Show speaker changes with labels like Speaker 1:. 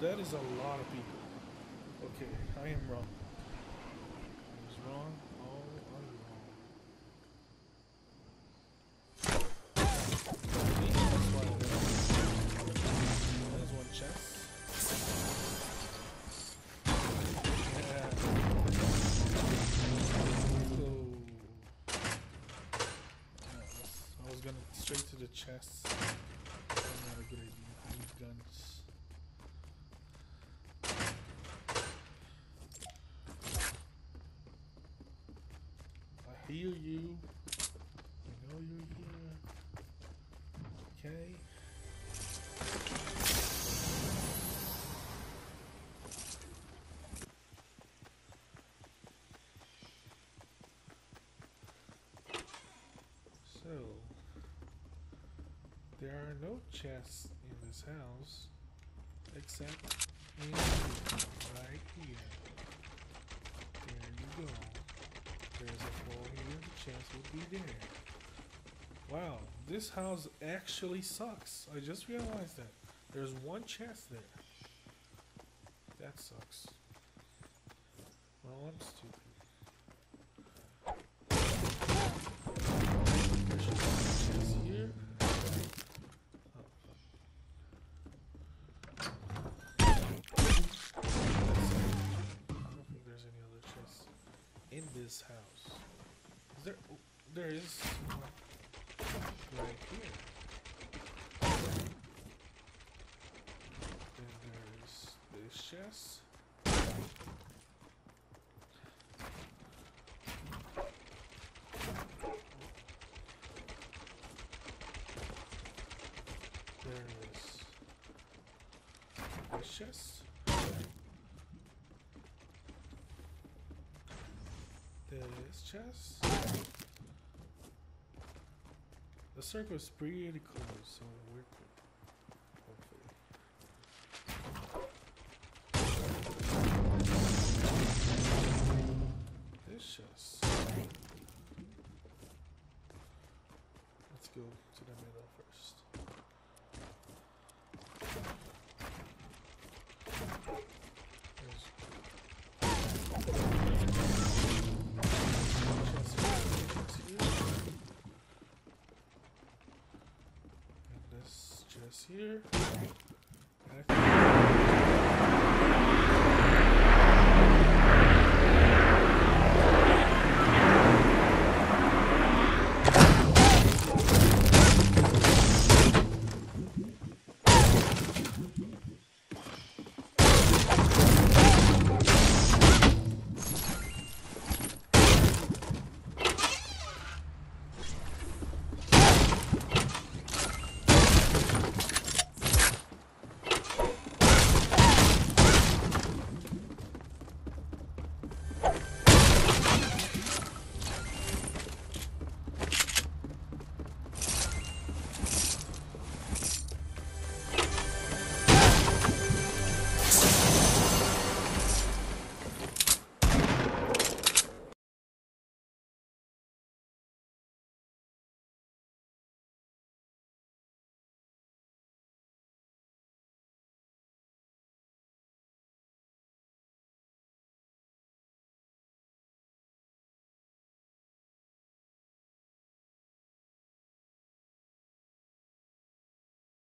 Speaker 1: That is a lot of people. Okay, I am wrong. I was wrong. All there's- There's one chest. Yeah. So, I was gonna straight to the chest. That's not a good idea. I hear you. I know you're here. Okay. So, there are no chests in this house except in right here. There you go. Chest would be there. Wow, this house actually sucks. I just realized that. There's one chest there. That sucks. Well, I'm stupid. Oh, in this house. There? there is right here. Then there's this chest. There is this chest. This chest. The circle is pretty close, so we're good. Hopefully. This chest. Let's go to the middle first. Here.